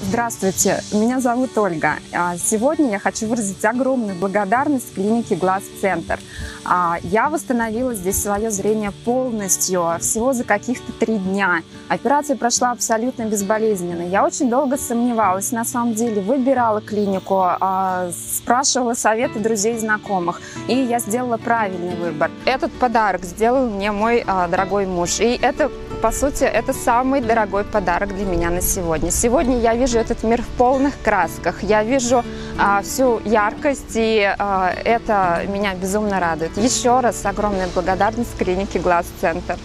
Здравствуйте, меня зовут Ольга. А, сегодня я хочу выразить огромную благодарность клинике Глаз Центр. А, я восстановила здесь свое зрение полностью, всего за каких-то три дня. Операция прошла абсолютно безболезненно. Я очень долго сомневалась, на самом деле, выбирала клинику, а, спрашивала советы друзей и знакомых. И я сделала правильный выбор. Этот подарок сделал мне мой дорогой муж. И это по сути, это самый дорогой подарок для меня на сегодня. Сегодня я вижу этот мир в полных красках, я вижу а, всю яркость, и а, это меня безумно радует. Еще раз огромная благодарность клинике Глаз Центр.